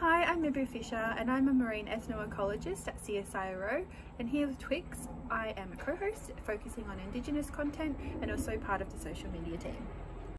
Hi, I'm Mibu Fischer and I'm a marine ethnoecologist at CSIRO and here with TWICS I am a co-host focusing on Indigenous content and also part of the social media team.